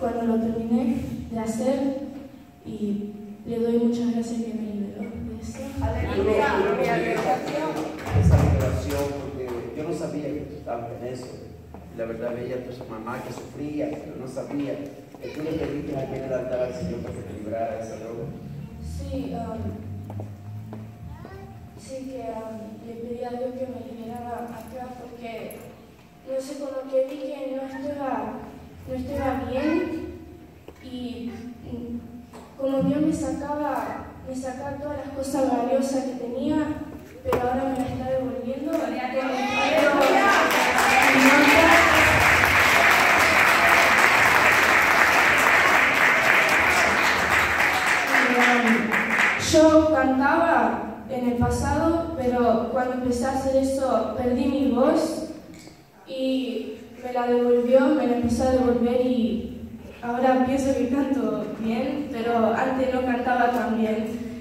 cuando lo terminé de hacer y le doy muchas gracias que me liberó de eso. Esa liberación, porque yo no sabía que tú estabas en eso. La verdad veía a tu mamá que sufría, pero no sabía. que tú le pediste a quien altar al Señor para que te librara de esa droga. Sí, um, sí que um, le pedí a Dios que me liberara acá porque no sé, con lo que vi que no estaba, no estaba bien y como Dios me sacaba, me sacaba todas las cosas valiosas que tenía, pero ahora me las está devolviendo. Yo cantaba en el pasado, pero cuando empecé a hacer eso perdí mi voz y me la devolvió, me la empezó a devolver y ahora pienso que canto bien, pero antes no cantaba tan bien.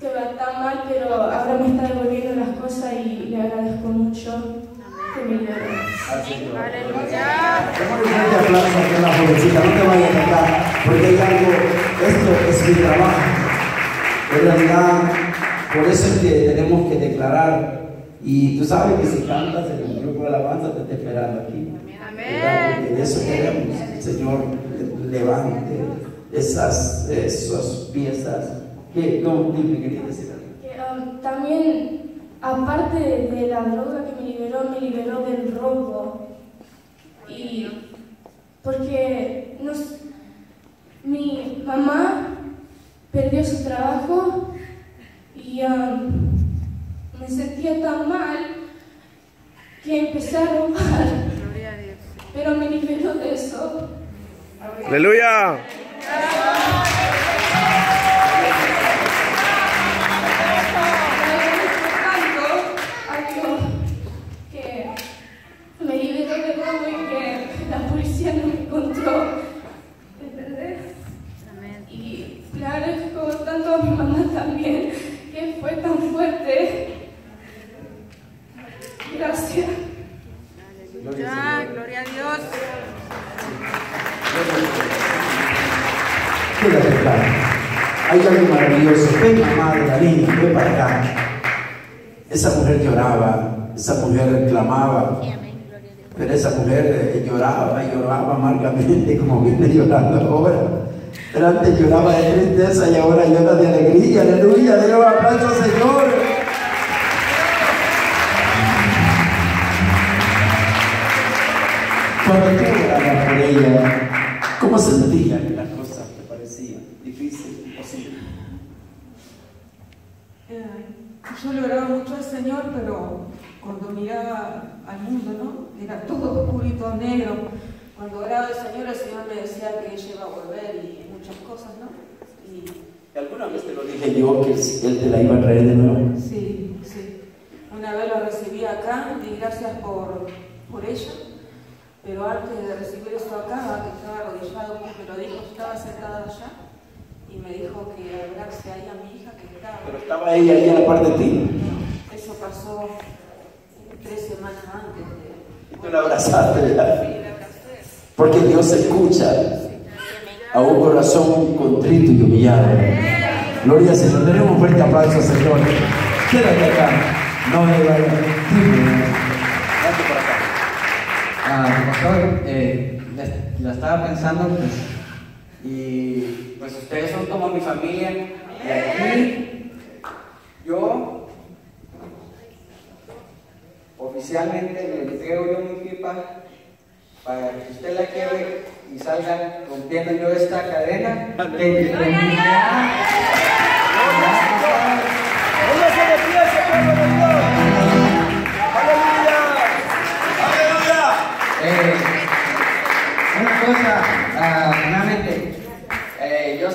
Va tan mal, pero ahora me está devolviendo las cosas y le agradezco mucho que me liberó. Aleluya. Démosle un fuerte aplauso a la jovencita, no te vayas a cantar, porque hay algo, esto es mi trabajo. En realidad, por eso es que tenemos que declarar. Y tú sabes que si cantas en el grupo de alabanza te está esperando aquí. ¿verdad? Porque de eso queremos. Señor levante esas, esas piezas. ¿Qué, cómo, querías decir algo? Um, también, aparte de, de la droga que me liberó, me liberó del robo. Y porque nos, mi mamá perdió su trabajo y um, me sentía tan mal que empecé a robar. Pero me liberó de eso. Aleluya. tanto a Dios que me liberó de robo y que la policía no me encontró. ¿Entendés? Y le agradezco tanto a mi mamá también, que fue tan fuerte. Quédate acá. Hay algo maravilloso. Ven, mamá de la ven para acá. Esa mujer lloraba, esa mujer clamaba. Pero esa mujer eh, lloraba lloraba amargamente como viene llorando ahora. Pero antes lloraba de tristeza y ahora llora de alegría. Aleluya, Dios aplauso Señor. Cuando tú orabas por ella, ¿cómo sentías que las cosas te parecían difíciles, imposibles? Eh, yo le oraba mucho al Señor, pero cuando miraba al mundo, ¿no? Era todo oscurito, negro. Cuando oraba al Señor, el Señor me decía que ella iba a volver y muchas cosas, ¿no? Y ¿Alguna vez te lo dije yo que Él te la iba a traer de nuevo? Sí, sí. Una vez lo recibí acá y gracias por, por ella. Pero antes de recibir esto acá, que estaba arrodillado, me lo dijo, estaba sentada allá y me dijo que hablarse ahí a mi hija que estaba. Pero estaba ella ahí a la parte de ti. Eso pasó tres semanas antes de. Y tú la abrazaste, ¿verdad? Sí, la abracé. Porque Dios escucha a un corazón contrito y humillado. Gloria al Señor. Tenemos un fuerte aplauso, Señor. Quédate acá. No me vayas. Pastor, eh, la, estaba pensando, pues, y pues ustedes son como mi familia. Y aquí, yo, oficialmente le entrego yo mi pipa para que usted la quiebre y salga rompiendo yo esta cadena.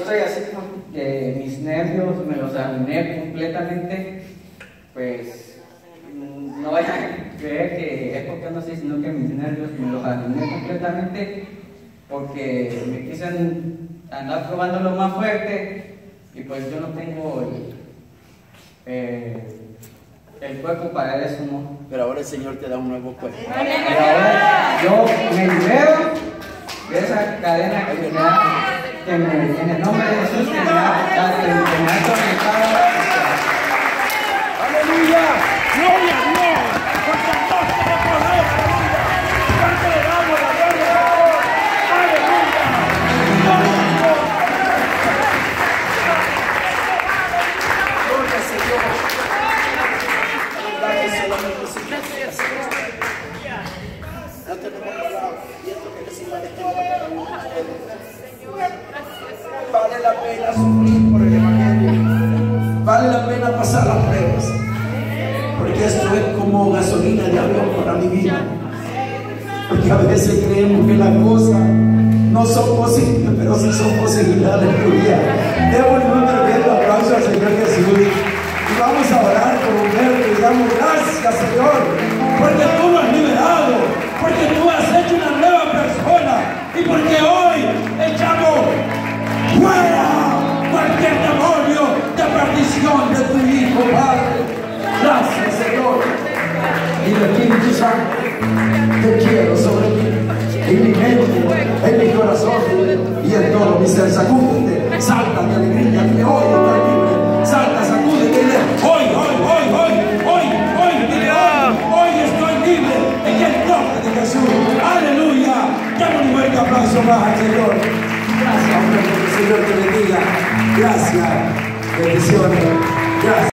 Estoy así como que mis nervios me los arruiné completamente, pues mm, no vayan a creer que es porque no sé, sino que mis nervios me los arruiné completamente porque me quise andar probando lo más fuerte y pues yo no tengo el, eh, el cuerpo para eso, ¿no? Pero ahora el Señor te da un nuevo cuerpo. Y ahora yo me libero que esa cadena que me da, que en el nombre de Jesús, que me ha, que me ha conectado. Aleluya. Gloria la pena sufrir por el Evangelio. Vale la pena pasar las pruebas. Porque esto es como gasolina de avión para mi vida. Porque a veces creemos que las cosas no son posibles, pero sí son posibles. Aleluya. Démosle un tremendo aplauso al Señor Jesús. Y vamos a orar con un verbo y damos gracias, Señor, porque tú lo has liberado, porque tú has hecho una en mi corazón y en todo mi ser. Sacúdete, salta de alegría, que hoy estás